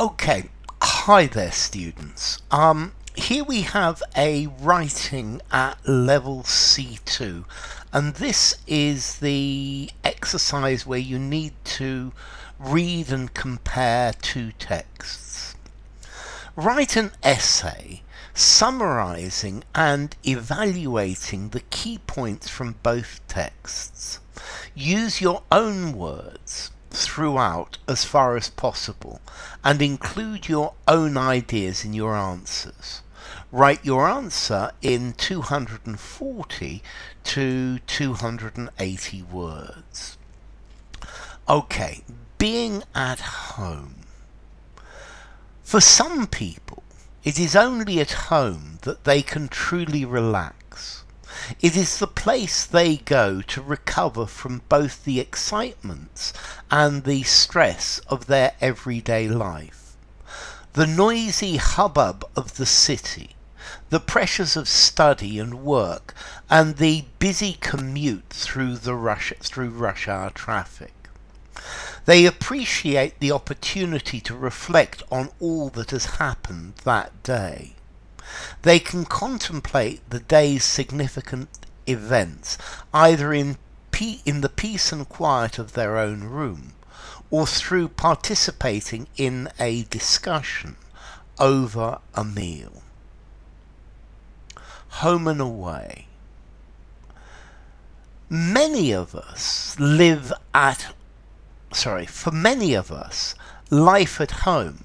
Okay, hi there students. Um, here we have a writing at level C2 and this is the exercise where you need to read and compare two texts. Write an essay summarizing and evaluating the key points from both texts. Use your own words throughout as far as possible and include your own ideas in your answers. Write your answer in 240 to 280 words. Okay, being at home. For some people, it is only at home that they can truly relax. It is the place they go to recover from both the excitements and the stress of their everyday life. The noisy hubbub of the city, the pressures of study and work, and the busy commute through the rush through rush hour traffic. They appreciate the opportunity to reflect on all that has happened that day. They can contemplate the day's significant events either in, in the peace and quiet of their own room or through participating in a discussion over a meal. Home and away. Many of us live at, sorry, for many of us, life at home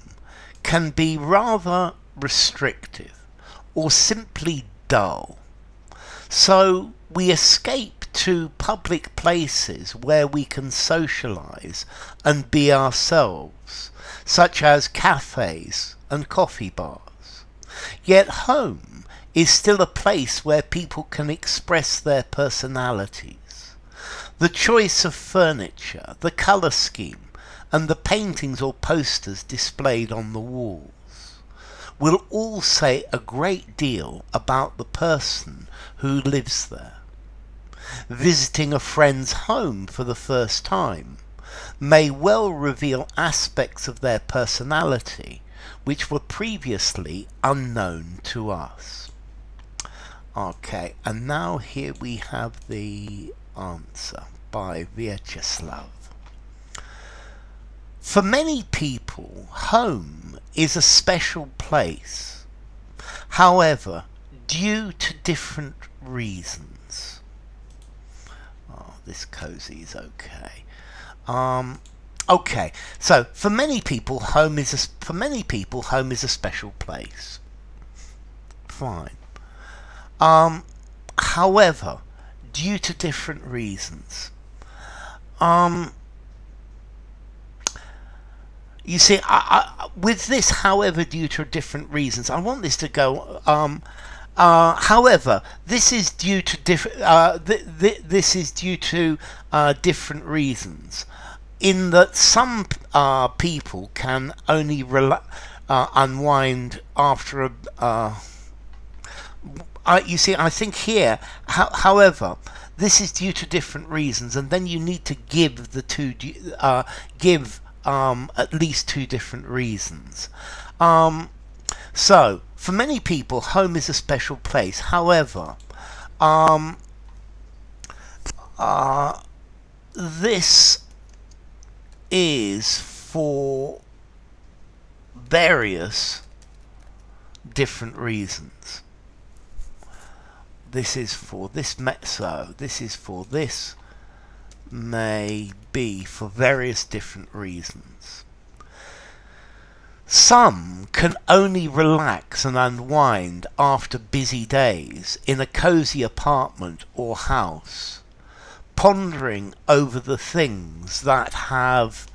can be rather restrictive or simply dull. So we escape to public places where we can socialise and be ourselves, such as cafes and coffee bars. Yet home is still a place where people can express their personalities. The choice of furniture, the colour scheme, and the paintings or posters displayed on the wall will all say a great deal about the person who lives there. Visiting a friend's home for the first time may well reveal aspects of their personality which were previously unknown to us. Okay, and now here we have the answer by Viacheslav. For many people, home is a special place. However, due to different reasons. Oh, this cozy is okay. Um, okay, so for many people, home is a, for many people, home is a special place. Fine. Um, however, due to different reasons. Um, you see, I, I, with this, however, due to different reasons, I want this to go. Um, uh, however, this is due to different. Uh, th th this is due to uh, different reasons. In that some uh, people can only uh, unwind after a. Uh, you see, I think here, ho however, this is due to different reasons, and then you need to give the two give um, at least two different reasons. Um, so, for many people, home is a special place. However, um, uh, this is for various different reasons. This is for this mezzo, this is for this may be for various different reasons. Some can only relax and unwind after busy days in a cosy apartment or house, pondering over the things that have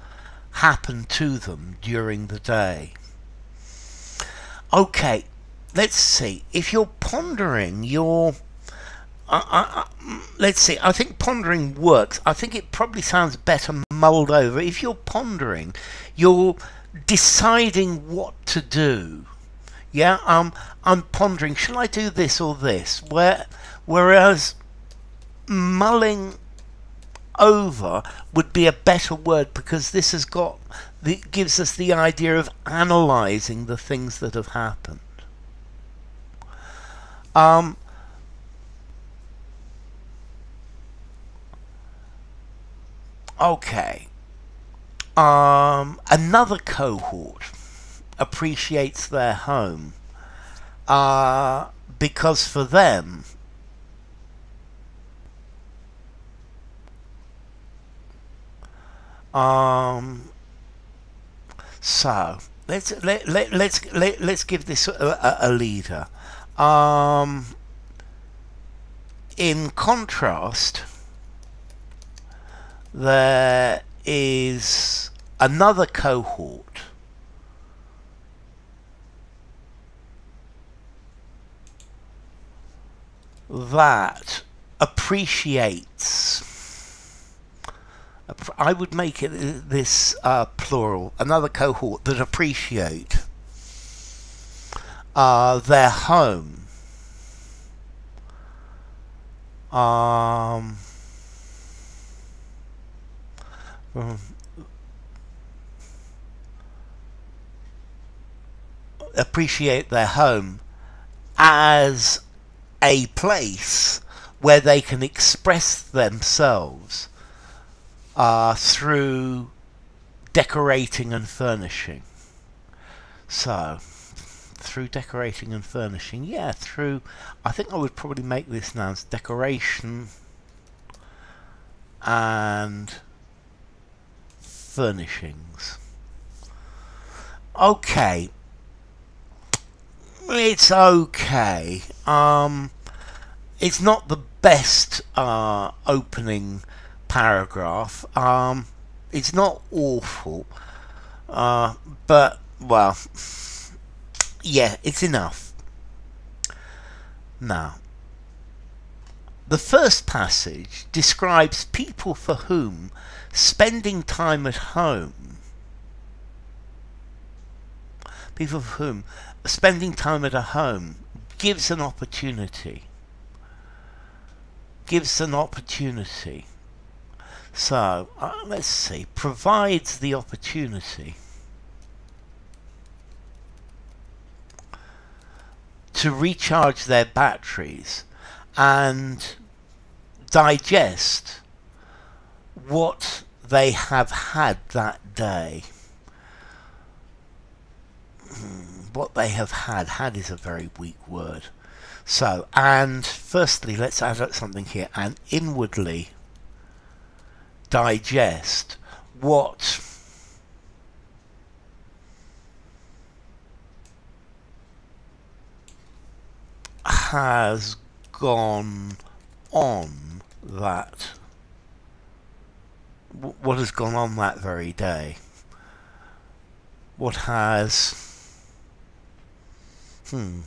happened to them during the day. Okay, let's see. If you're pondering your I, I, let's see. I think pondering works. I think it probably sounds better mulled over. If you're pondering, you're deciding what to do. Yeah, um, I'm pondering. Shall I do this or this? Where, whereas mulling over would be a better word because this has got that gives us the idea of analyzing the things that have happened. Um, okay. Um, another cohort appreciates their home uh, because for them, um, so let's let, let let's let, let's give this a, a, a leader. Um, in contrast, there is another cohort that appreciates I would make it this uh, plural, another cohort that appreciate uh, their home. Um, appreciate their home as a place where they can express themselves uh, through decorating and furnishing. So, through decorating and furnishing, yeah, through, I think I would probably make this now as decoration and furnishings. Okay. It's okay. Um, it's not the best uh, opening paragraph. Um, it's not awful, uh, but well, yeah, it's enough. Now, the first passage describes people for whom spending time at home, people for whom spending time at a home gives an opportunity, gives an opportunity. So, uh, let's see, provides the opportunity to recharge their batteries and digest what they have had that day. Hmm, what they have had. Had is a very weak word. So, and firstly, let's add up something here. And inwardly digest what has gone on that what has gone on that very day what has hmm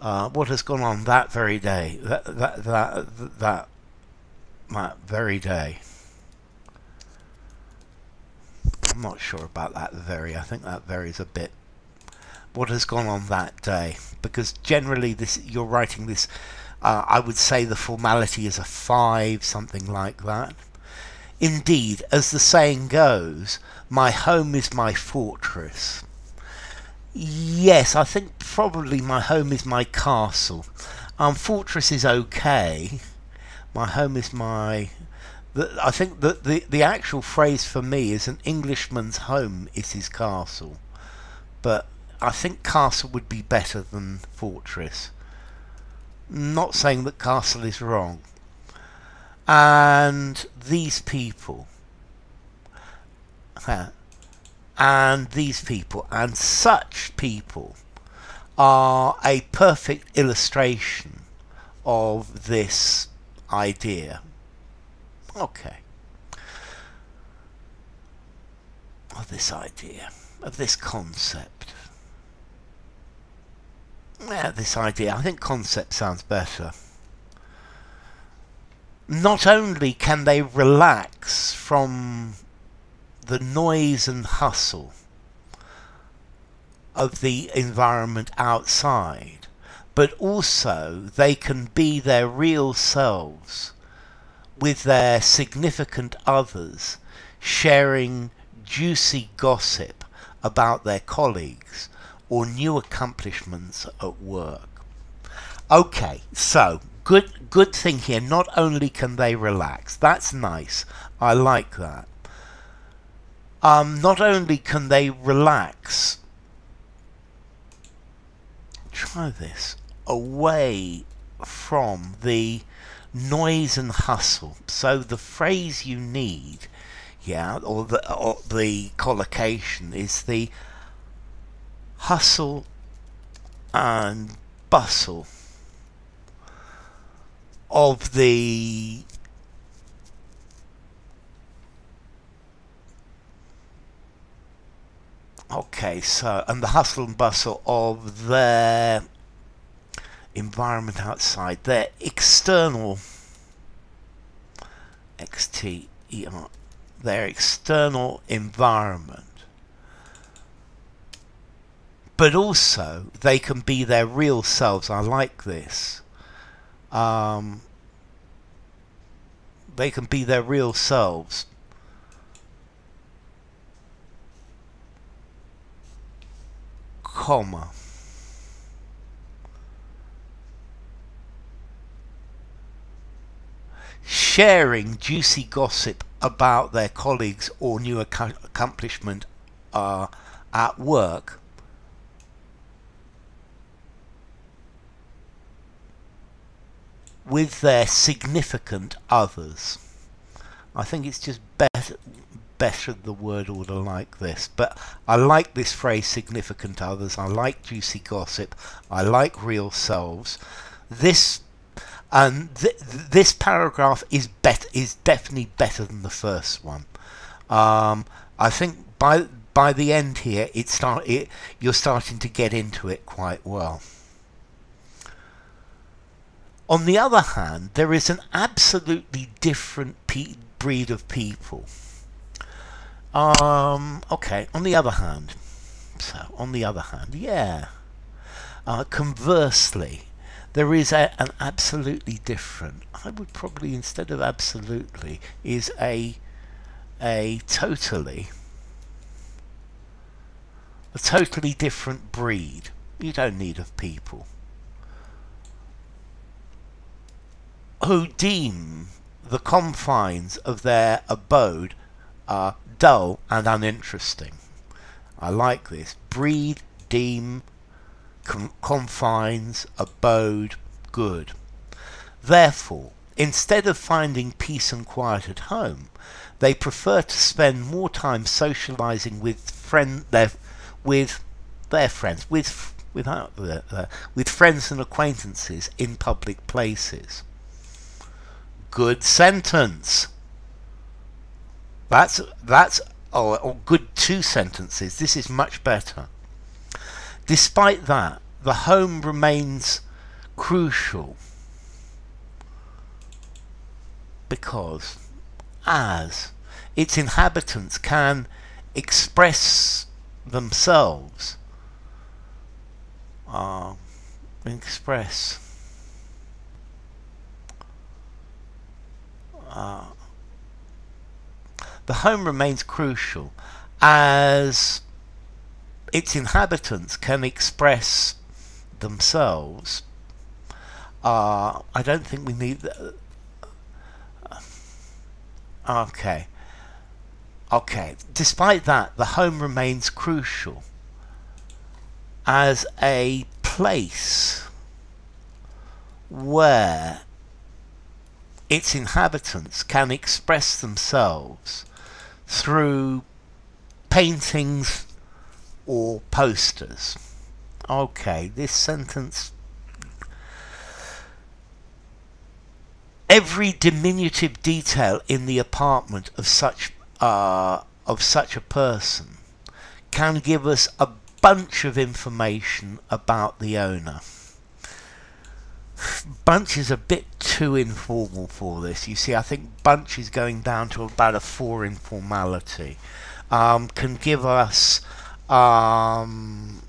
uh, what has gone on that very day that that that that, that very day I'm not sure about that very. I think that varies a bit. What has gone on that day? Because generally, this you're writing this. Uh, I would say the formality is a five, something like that. Indeed, as the saying goes, my home is my fortress. Yes, I think probably my home is my castle. Um, fortress is okay. My home is my I think that the, the actual phrase for me is an Englishman's home is his castle. But I think castle would be better than fortress. Not saying that castle is wrong. And these people, and these people, and such people are a perfect illustration of this idea. Okay. Of this idea, of this concept. Yeah, this idea. I think concept sounds better. Not only can they relax from the noise and hustle of the environment outside, but also they can be their real selves with their significant others sharing juicy gossip about their colleagues or new accomplishments at work. Okay, so good good thing here. Not only can they relax, that's nice. I like that. Um, not only can they relax, try this, away from the noise and hustle. So the phrase you need, yeah, or the, or the collocation is the hustle and bustle of the okay so and the hustle and bustle of their environment outside their external XT their external environment but also they can be their real selves I like this um, they can be their real selves. Comma. Sharing juicy gossip about their colleagues or new accomplishment uh, at work with their significant others. I think it's just better better the word order like this. But I like this phrase significant others. I like juicy gossip. I like real selves. This and th this paragraph is bet is definitely better than the first one. Um, I think by by the end here, it start it you're starting to get into it quite well. On the other hand, there is an absolutely different breed of people. Um, okay, on the other hand, so on the other hand, yeah. Uh, conversely, there is a, an absolutely different, I would probably, instead of absolutely, is a, a totally, a totally different breed. You don't need of people. Who deem the confines of their abode are dull and uninteresting. I like this. Breed, deem, confines, abode, good. Therefore, instead of finding peace and quiet at home, they prefer to spend more time socializing with friend their with their friends, with without uh, with friends and acquaintances in public places good sentence. That's that's oh, oh good two sentences. This is much better. Despite that, the home remains crucial because as its inhabitants can express themselves uh, express the home remains crucial as its inhabitants can express themselves. Uh, I don't think we need. Uh, okay. Okay. Despite that, the home remains crucial as a place where its inhabitants can express themselves through paintings or posters. Okay, this sentence. Every diminutive detail in the apartment of such uh, of such a person can give us a bunch of information about the owner. Bunch is a bit too informal for this. You see, I think Bunch is going down to about a four informality. Um, can give us um,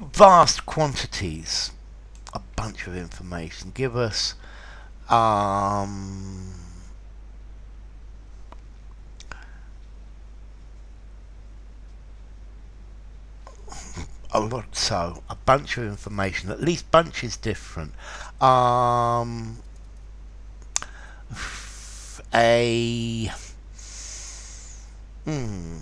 vast quantities, a bunch of information. Give us um, a lot. So a bunch of information. At least bunch is different. Um, a hmm,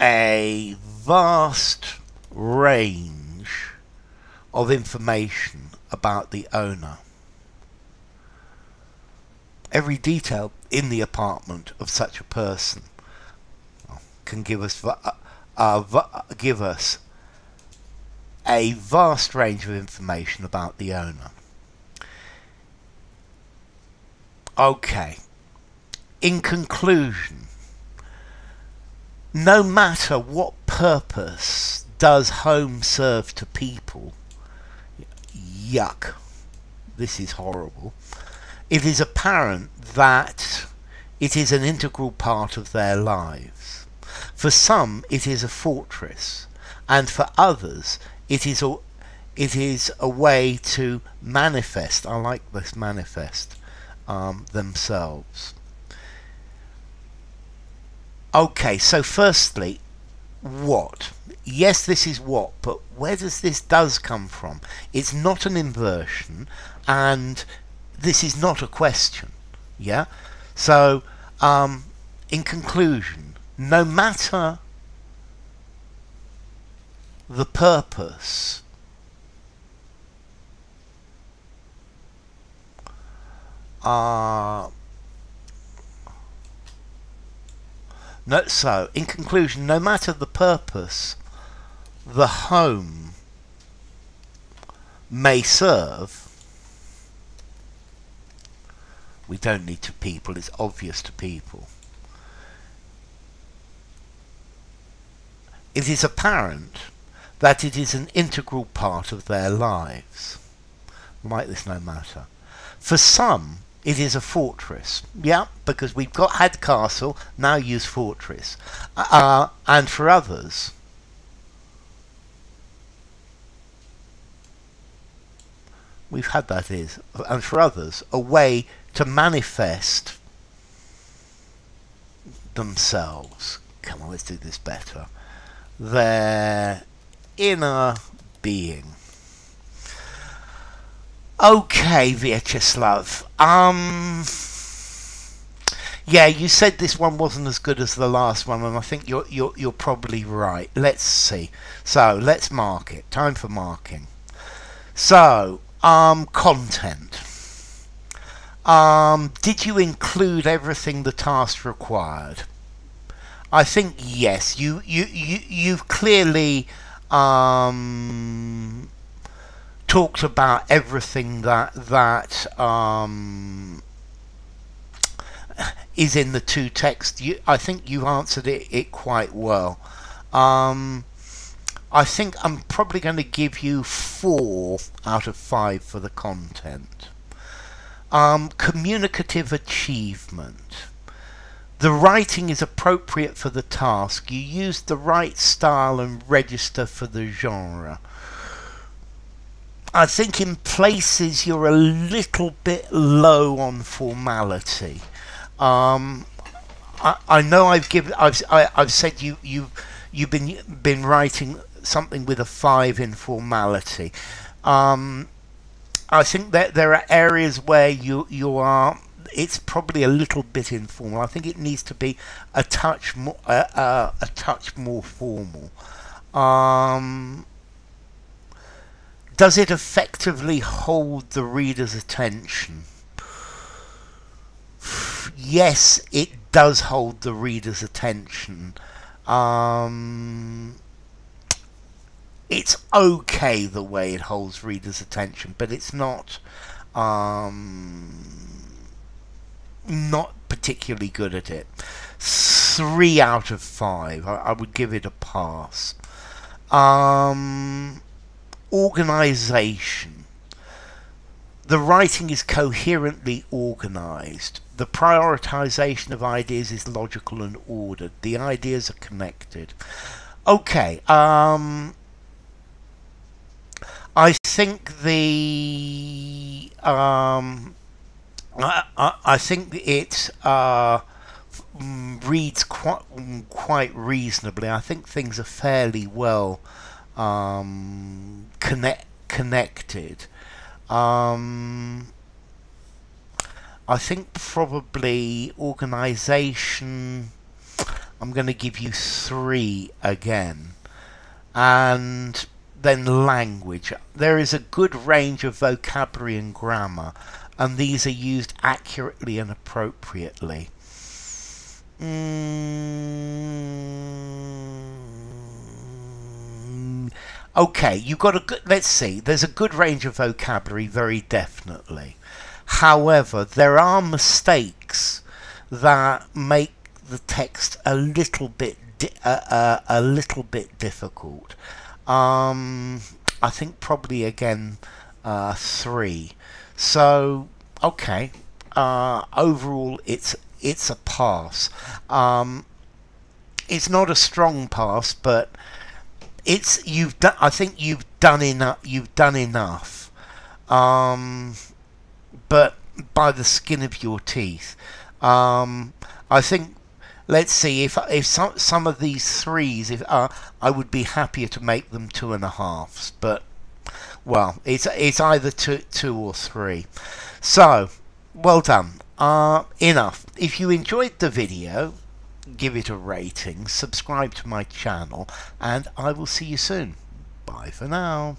a vast range of information about the owner. Every detail in the apartment of such a person can give us Uh, give us a vast range of information about the owner. Okay. In conclusion, no matter what purpose does home serve to people, yuck, this is horrible, it is apparent that it is an integral part of their lives. For some, it is a fortress, and for others, it is a, it is a way to manifest, I like this manifest, um, themselves. Okay, so firstly, what? Yes, this is what, but where does this does come from? It's not an inversion, and this is not a question. Yeah? So, um, in conclusion, no matter the purpose uh, no, so in conclusion no matter the purpose the home may serve. We don't need to people it's obvious to people it is apparent that it is an integral part of their lives. Like this no matter. For some, it is a fortress. Yeah, because we've got had castle, now use fortress. Uh, and for others, we've had that is, and for others, a way to manifest themselves. Come on, let's do this better. Their inner being. Okay, Viacheslav. Um, yeah, you said this one wasn't as good as the last one, and I think you're you're you're probably right. Let's see. So let's mark it. Time for marking. So, um, content. Um, did you include everything the task required? I think yes. You you you you've clearly um, talked about everything that that um, is in the two texts. You, I think you answered it, it quite well. Um, I think I'm probably going to give you four out of five for the content. Um, communicative achievement. The writing is appropriate for the task. You use the right style and register for the genre. I think in places you're a little bit low on formality. Um, I, I know I've given I've I, have i have said you you you've been been writing something with a five in formality. Um, I think that there are areas where you you are it's probably a little bit informal. I think it needs to be a touch more, uh, uh, a touch more formal. Um, does it effectively hold the reader's attention? Yes, it does hold the reader's attention. Um, it's okay the way it holds readers' attention, but it's not. Um, not particularly good at it. Three out of five. I, I would give it a pass. Um, organization. The writing is coherently organized. The prioritization of ideas is logical and ordered. The ideas are connected. Okay. Um, I think the um, I, I, think it uh, reads quite quite reasonably. I think things are fairly well um, connect connected. Um, I think probably organisation. I'm going to give you three again, and then language. There is a good range of vocabulary and grammar, and these are used accurately and appropriately. Mm, okay, you've got a good. Let's see. There's a good range of vocabulary, very definitely. However, there are mistakes that make the text a little bit uh, uh, a little bit difficult. Um, I think probably again uh, three. So okay. Uh, overall, it's it's a pass. Um, it's not a strong pass, but it's you've done. I think you've done enough. You've done enough. Um, but by the skin of your teeth. Um, I think let's see if if some some of these threes if uh, I would be happier to make them two and a halves but well it's it's either two two or three. So well done. Uh, enough. If you enjoyed the video give it a rating subscribe to my channel and I will see you soon. Bye for now